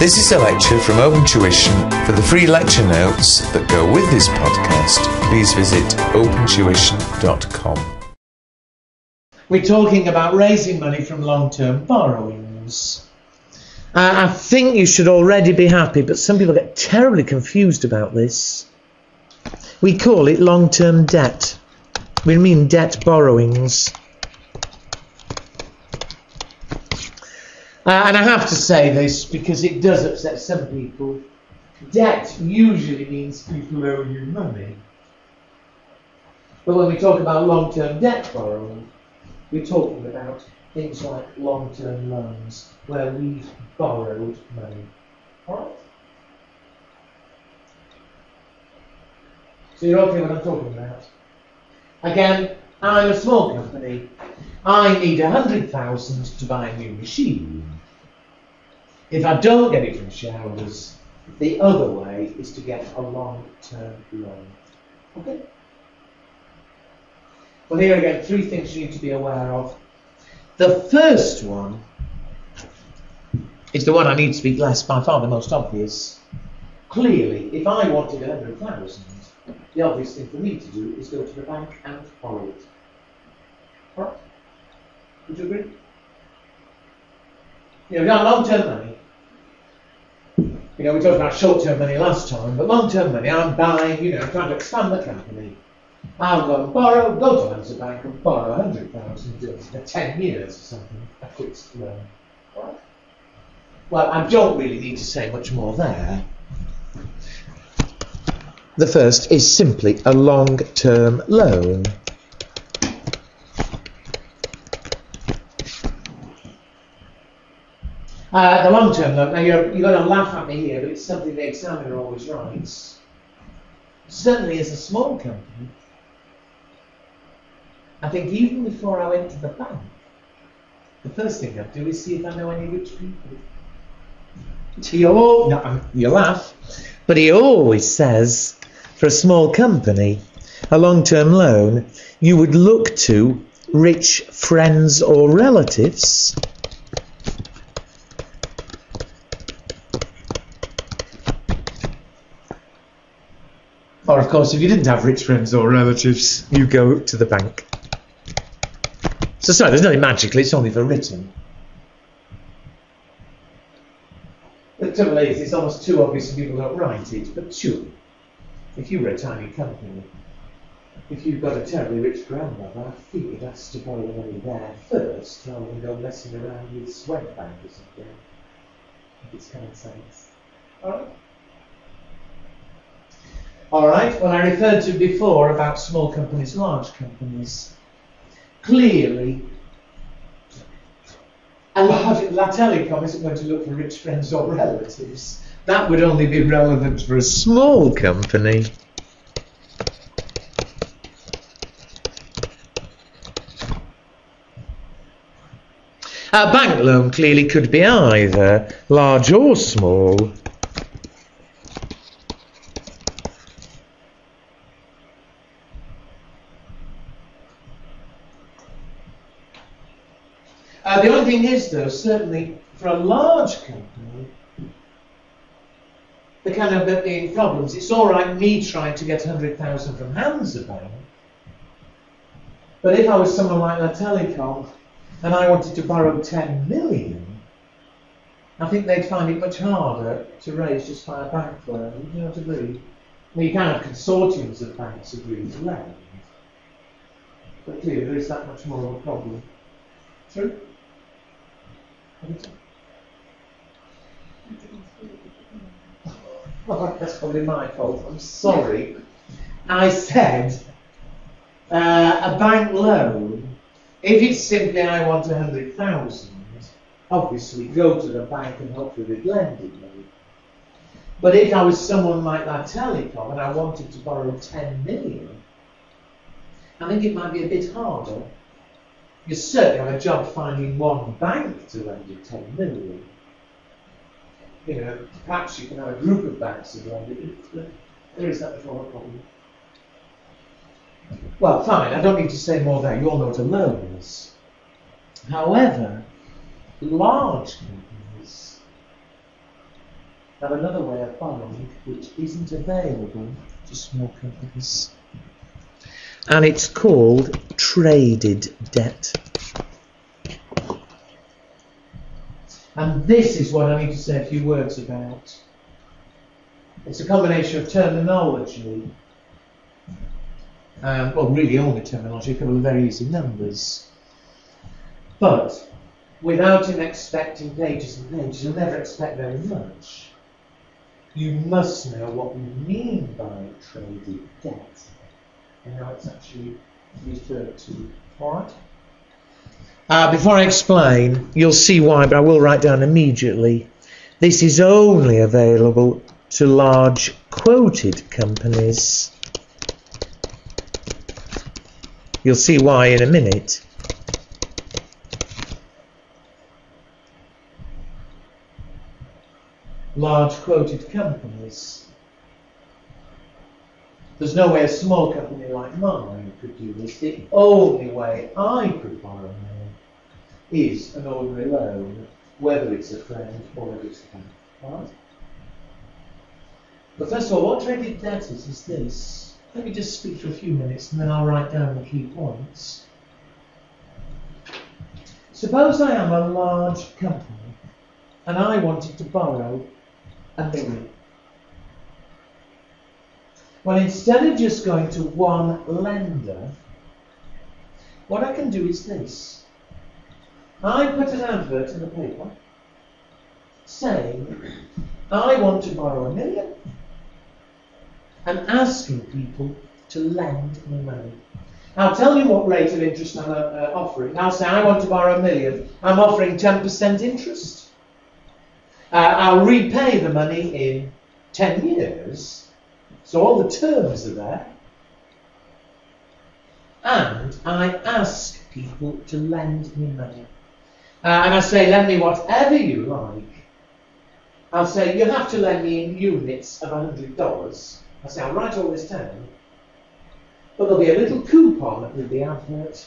This is a lecture from Open Tuition. For the free lecture notes that go with this podcast, please visit opentuition.com. We're talking about raising money from long term borrowings. Uh, I think you should already be happy, but some people get terribly confused about this. We call it long term debt. We mean debt borrowings. Uh, and I have to say this because it does upset some people. Debt usually means people owe you money. But when we talk about long term debt borrowing, we're talking about things like long term loans where we've borrowed money. Alright? So you're okay what I'm talking about? Again, I'm a small company. I need a hundred thousand to buy a new machine. If I don't get it from shareholders, the other way is to get a long-term loan. Okay? Well, here again, three things you need to be aware of. The first one is the one I need to speak less, by far the most obvious. Clearly, if I wanted a hundred thousand, the obvious thing for me to do is go to the bank and borrow it. Alright? Would you agree? You know, we got long-term money. You know, we talked about short-term money last time, but long-term money, I'm buying, you know, trying to expand the company. I'll go and borrow, go to Hansa Bank and borrow a hundred thousand for ten years or something, a fixed loan. Right? Well, I don't really need to say much more there. The first is simply a long-term loan. Uh, the long-term loan, now you're, you're going to laugh at me here, but it's something the examiner always writes. Certainly as a small company, I think even before I went to the bank, the first thing I'd do is see if I know any rich people. He all, no, you laugh, but he always says, for a small company, a long-term loan, you would look to rich friends or relatives Or, of course, if you didn't have rich friends or relatives, you go to the bank. So, sorry, there's nothing magical, it's only for written. The trouble is, it's almost too obvious and people don't write it, but sure, if you were a tiny company, if you've got a terribly rich grandmother, I think you'd ask to borrow money there first, rather than go messing around with Swedbank or something. It's common sense. Alright? All right, well, I referred to before about small companies, large companies. Clearly, a large, Lattelecom isn't going to look for rich friends or relatives. That would only be relevant for a small company. A bank loan clearly could be either large or small. Is, though, certainly for a large company, the kind of being problems. It's all right me trying to get 100,000 from Hansa Bank, but if I was someone like Lattelecom and I wanted to borrow 10 million, I think they'd find it much harder to raise just by a bank loan. You know what I mean? I mean, you can have consortiums of banks agree to lend, but clearly there is that much more of a problem. True? Oh, that's probably my fault. I'm sorry. I said uh, a bank loan. If it's simply I want a hundred thousand, obviously go to the bank and hopefully they'd lend it me. But if I was someone like Lattelecom and I wanted to borrow ten million, I think it might be a bit harder you certainly have a job finding one bank to lend you 10 million. You know, perhaps you can have a group of banks to lend it, but there is that problem. Well, fine, I don't need to say more there. You all know what a loan is. However, large companies have another way of borrowing which isn't available to small companies. And it's called traded debt. And this is what I need to say a few words about. It's a combination of terminology, um, well, really only terminology, a couple of very easy numbers. But without him expecting pages and pages, you'll never expect very much. You must know what we mean by traded debt and how it's actually referred to. Alright? Uh, before I explain, you'll see why, but I will write down immediately. This is only available to large quoted companies. You'll see why in a minute. Large quoted companies. There's no way a small company like mine could do this. The only way I could borrow money is an ordinary loan, whether it's a friend or whether it's a bank. Right? But first of all, what traded debt is, is this. Let me just speak for a few minutes and then I'll write down the key points. Suppose I am a large company and I wanted to borrow a million. Well, instead of just going to one lender, what I can do is this. I put an advert in the paper saying, I want to borrow a million and asking people to lend me money. I'll tell you what rate of interest I'm uh, offering. I'll say I want to borrow a million. I'm offering 10% interest. Uh, I'll repay the money in 10 years. So all the terms are there. And I ask people to lend me money. Uh, and I say, lend me whatever you like. I'll say, you have to lend me in units of $100. I say, I'll write all this down, but there'll be a little coupon with the advert.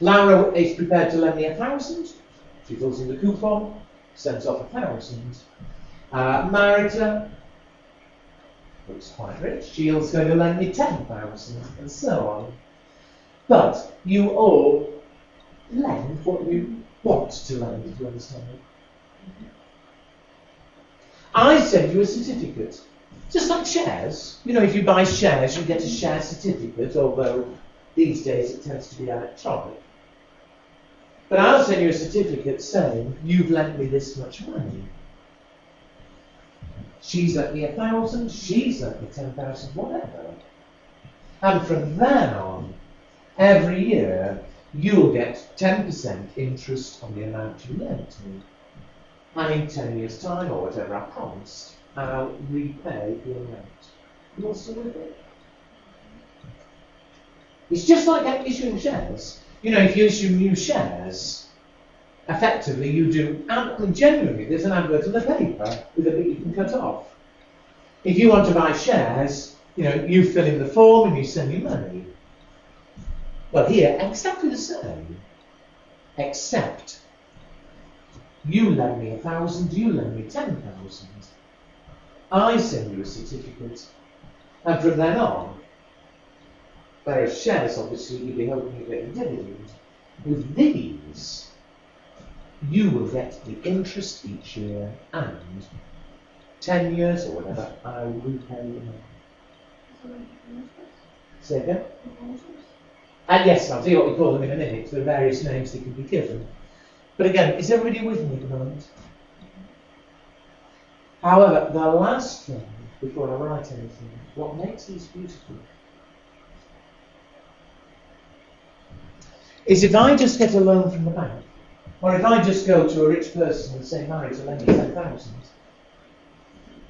Laura is prepared to lend me a thousand. She fills in the coupon, sends off a thousand. Uh, Marita looks quite rich. She's going to lend me ten thousand, and so on. But you all lend what you want to lend, if you understand me. I send you a certificate. Just like shares. You know, if you buy shares, you get a share certificate, although these days it tends to be electronic. But I'll send you a certificate saying, you've lent me this much money. She's at the a thousand, she's at the ten thousand, whatever. And from then on, every year, you'll get 10% interest on the amount you lent me. And in 10 years' time, or whatever I promised, I'll repay the amount. You are still with it? It's just like issuing shares. You know, if you issue new shares, effectively you do, mean, genuinely, there's an advert in the paper with a bit you can cut off. If you want to buy shares, you know, you fill in the form and you send your money. Well, here, exactly the same, except you lend me a thousand, you lend me ten thousand. I send you a certificate, and from then on, whereas shares obviously you'd be hoping you get a dividend, with these, you will get the interest each year and 10 years or whatever, I will repay you money. Say again? And yes, I'll tell you what we call them in a minute. Are various names that can be given. But again, is everybody with me at the moment? However, the last thing, before I write anything, what makes these beautiful is if I just get a loan from the bank, or if I just go to a rich person and say, Mary, to lend me 10,000,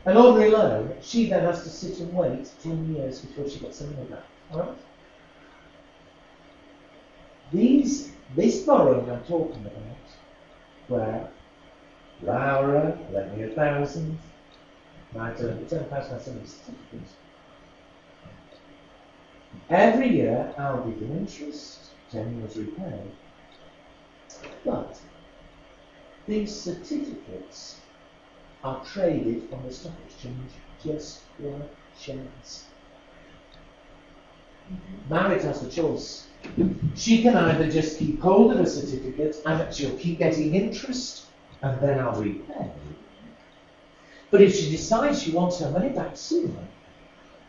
an ordinary loan, she then has to sit and wait 10 years before she gets the money back. Alright? These, this borrowing I'm talking about, where Laura, lend me a thousand. Thousand. I send me certificates. Every year I'll give them interest, ten years repay. But these certificates are traded on the stock exchange just like shares. Marriott has the choice. She can either just keep hold of a certificate and she'll keep getting interest and then I'll repay. But if she decides she wants her money back sooner,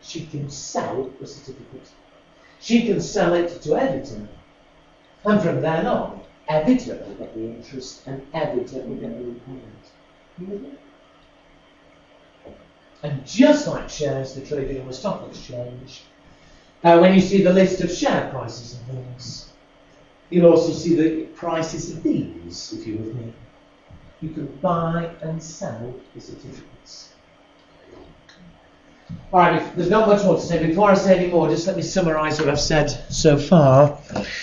she can sell the certificate. She can sell it to Editor. And from then on, Will get the interest and will get the repayment. And just like shares, they're traded on the stock exchange. Uh, when you see the list of share prices and things, you'll also see the prices of these, if you're with me. You can buy and sell the certificates. All right, there's not much more to say. Before I say any more, just let me summarise what I've said so far.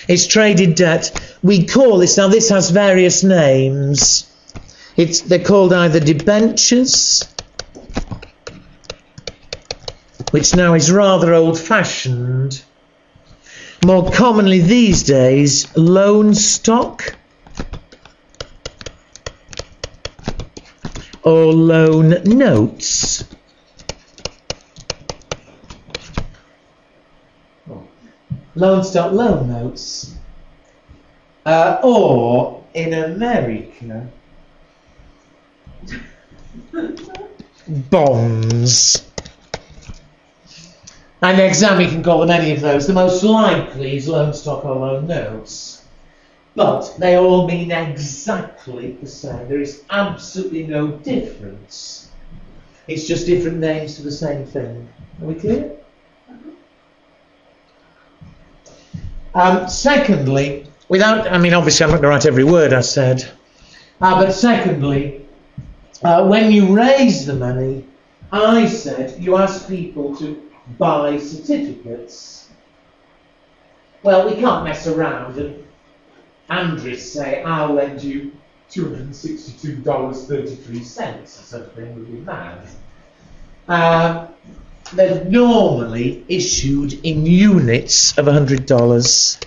It's traded debt. We call this, now this has various names. It's, they're called either debentures, which now is rather old fashioned. More commonly these days, loan stock or loan notes. Loan stock loan notes. Uh, or in America, bonds. And the exam, you can call them any of those. The most likely is loan stock or loan notes. But they all mean exactly the same. There is absolutely no difference. It's just different names for the same thing. Are we clear? Um, secondly, without, I mean, obviously, I'm not going to write every word I said. Uh, but secondly, uh, when you raise the money, I said you ask people to buy certificates. Well, we can't mess around and Andres say, I'll lend you $262.33 or something would be mad. Um, they're normally issued in units of $100.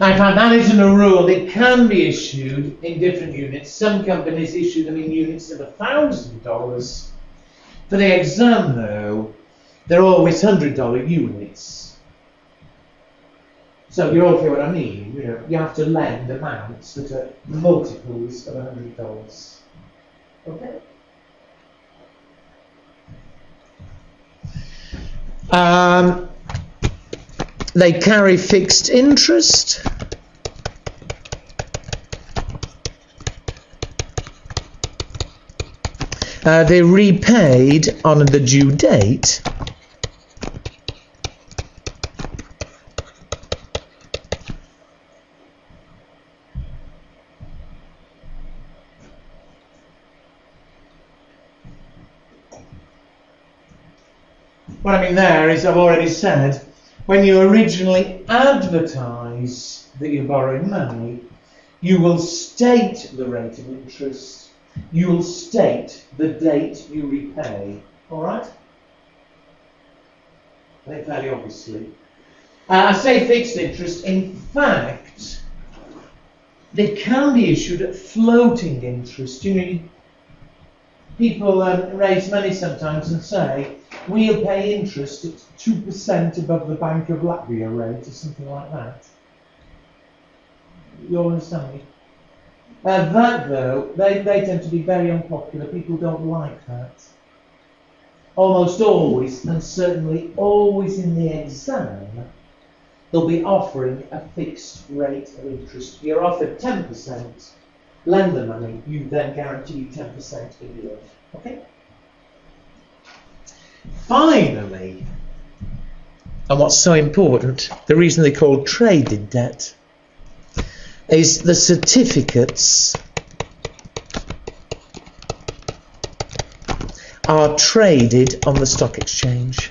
Now, if I that isn't a rule, it can be issued in different units. Some companies issue them in units of $1,000. For the exam, though, they're always $100 units. So you all hear what I mean. You know, you have to lend amounts that are multiples of $100. Okay? Um, they carry fixed interest. Uh, they're repaid on the due date. What I mean there is, I've already said, when you originally advertise that you're borrowing money, you will state the rate of interest, you will state the date you repay. All right? Think fairly obviously. Uh, I say fixed interest. In fact, they can be issued at floating interest. You know, people um, raise money sometimes and say, we'll pay interest at 2% above the Bank of Latvia rate or something like that. You understand me? Uh, that, though, they, they tend to be very unpopular. People don't like that. Almost always, and certainly always in the exam, they'll be offering a fixed rate of interest. You're offered 10%, lend the money, you then guarantee 10% in end. Okay? Finally, and what's so important, the reason they call traded debt is the certificates are traded on the stock exchange.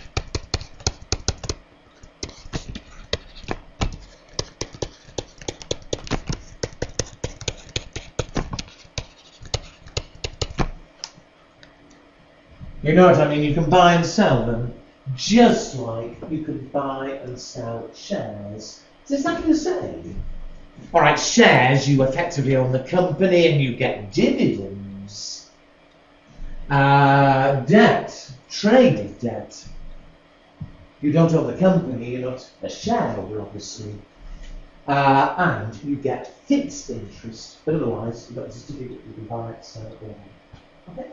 You know what I mean? You can buy and sell them just like you can buy and sell shares. It's exactly the same. All right, shares, you effectively own the company and you get dividends. Uh, debt, traded debt. You don't own the company, you're not a shareholder, obviously. Uh, and you get fixed interest, but otherwise you've got a certificate you can buy it, so yeah. Okay.